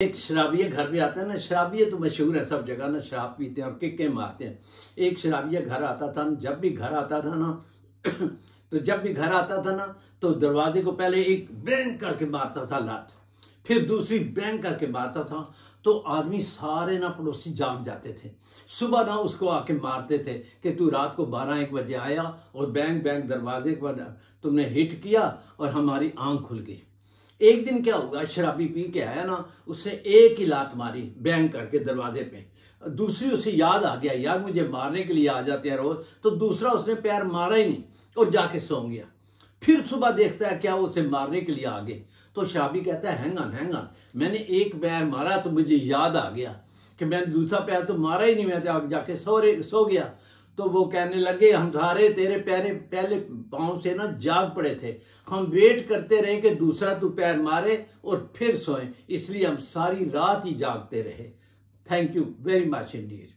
एक शराबिया घर में आता है ना, शराबिया तो मशहूर है सब जगह ना, शराब पीते हैं और किक्के मारते हैं। एक शराबिया घर आता था ना, जब भी घर आता था ना तो जब भी घर आता था ना तो दरवाजे को पहले एक बैंग करके मारता था लात, फिर दूसरी बैंग करके मारता था तो आदमी सारे ना पड़ोसी जाग जाते थे। सुबह ना उसको आके मारते थे कि तू रात को बारह एक बजे आया और बैंक बैंक दरवाजे पर तुमने हिट किया और हमारी आँख खुल गई। एक दिन क्या हुआ? शराबी पी के आया ना, उसने एक ही लात मारी बैंक करके दरवाजे पे। दूसरी उसे याद आ गया, यार मुझे मारने के लिए आ जाते हैं रोज तो दूसरा उसने पैर मारा ही नहीं और जाके सो गया। फिर सुबह देखता है क्या उसे मारने के लिए आ गए तो शराबी कहता है, हैंग हैंग मैंने एक पैर मारा तो मुझे याद आ गया कि मैंने दूसरा पैर तो मारा ही नहीं, मैं जाके सो रहे, सो गया। तो वो कहने लगे हम सारे तेरे पैरे पहले पाँव से ना जाग पड़े थे। हम वेट करते रहे कि दूसरा तू पैर मारे और फिर सोए। इसलिए हम सारी रात ही जागते रहे। Thank you very much indeed